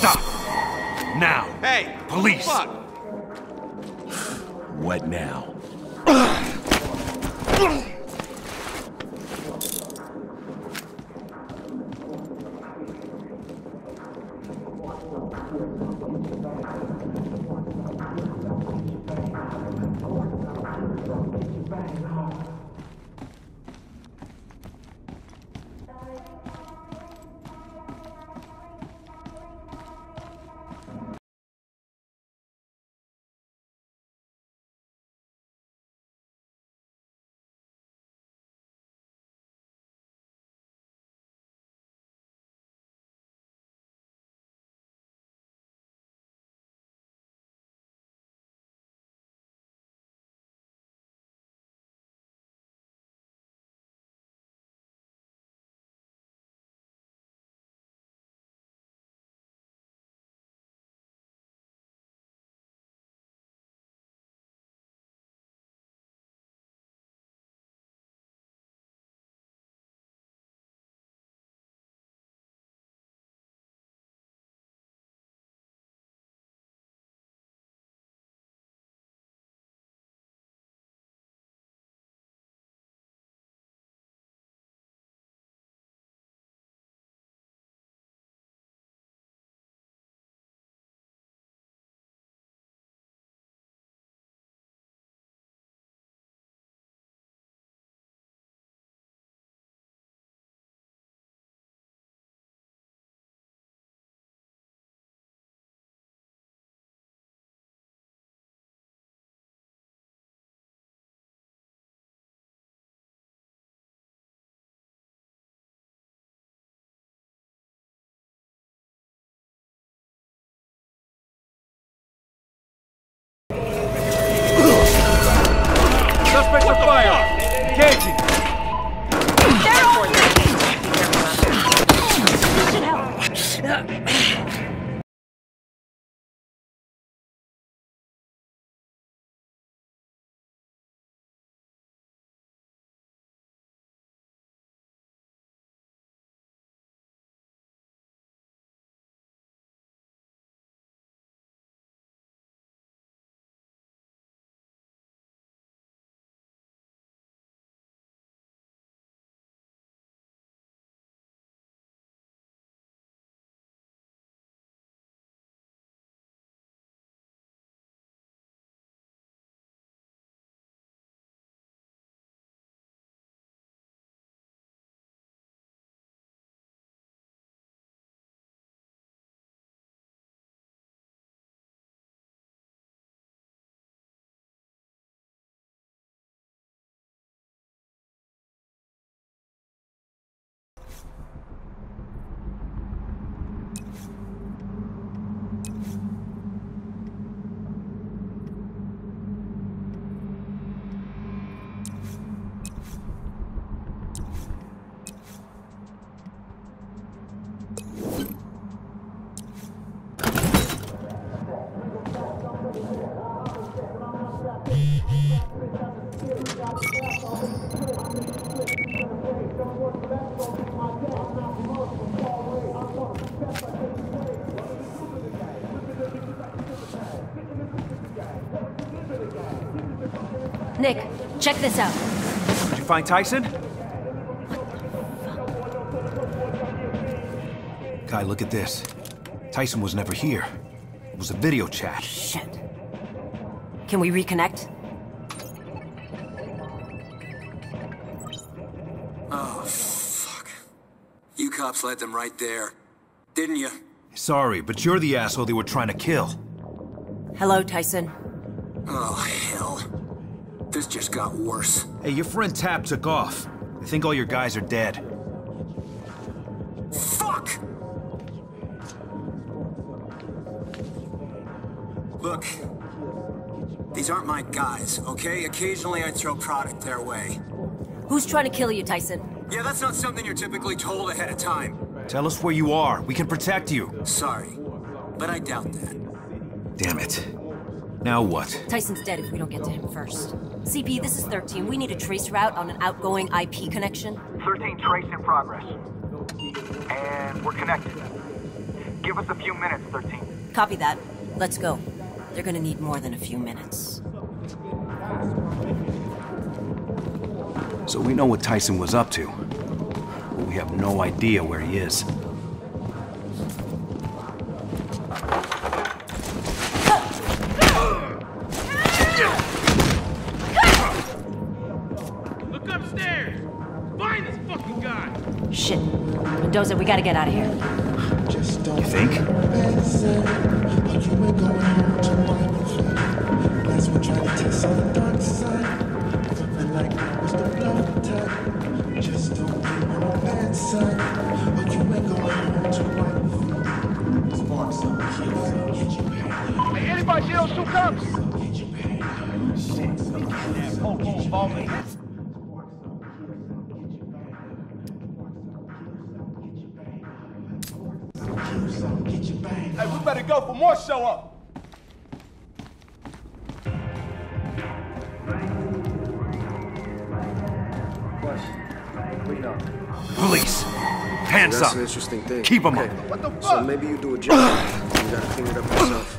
Stop! Now! Hey! Police! Fuck! What now? Suspects are fired! Engaging! They're all should help. Nick, check this out. Did you find Tyson? Khai, look at this. Tyson was never here. It was a video chat. Shit. Can we reconnect? Oh, fuck. You cops led them right there. Didn't you? Sorry, but you're the asshole they were trying to kill. Hello, Tyson. Oh, hell. This just got worse. Hey, your friend Tap took off. I think all your guys are dead. Fuck! Look, these aren't my guys, okay? Occasionally I throw product their way. Who's trying to kill you, Tyson? Yeah, that's not something you're typically told ahead of time. Tell us where you are. We can protect you. Sorry, but I doubt that. Damn it. Now what? Tyson's dead if we don't get to him first. CP, this is 13. We need a trace route on an outgoing IP connection. 13 trace in progress. And we're connected. Give us a few minutes, 13. Copy that. Let's go. They're gonna need more than a few minutes. So we know what Tyson was up to. But we have no idea where he is. Mendoza, we gotta get out of here. Just don't you think? Hey, anybody see those two cops? Better go for more show up. Police! Hands That's up! an interesting thing. Keep 'em okay. up. What the So maybe you do a job, you gotta clean it up yourself.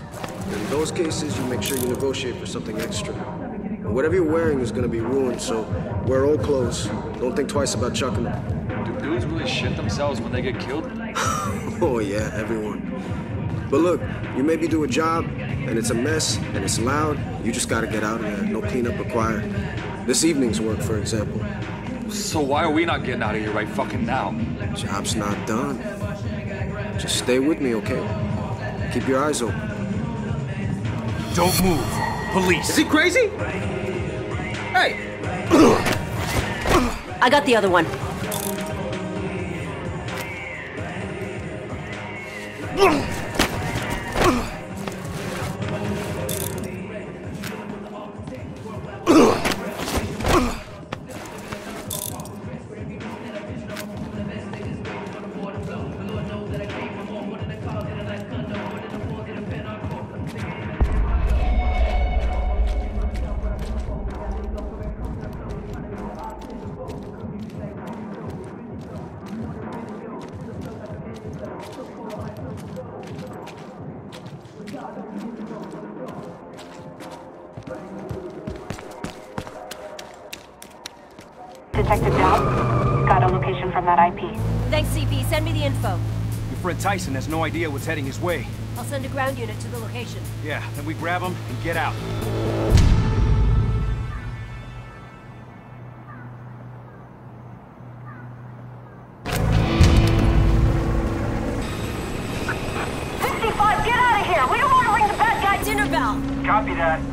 In those cases, you make sure you negotiate for something extra. And whatever you're wearing is gonna be ruined, so wear old clothes. Don't think twice about chucking them. Do dudes really shit themselves when they get killed? Oh yeah, everyone. But look, you maybe do a job, and it's a mess, and it's loud. You just gotta get out of there. No cleanup required. This evening's work, for example. So why are we not getting out of here right fucking now? Job's not done. Just stay with me, okay? Keep your eyes open. Don't move! Police! Is he crazy? Hey! I got the other one. Detective Dell, got a location from that IP. Thanks, CP. Send me the info. Your friend Tyson has no idea what's heading his way. I'll send a ground unit to the location. Yeah, then we grab him and get out. Fifty-five, get out of here! We don't want to ring the bad guy. Dinner bell! Copy that.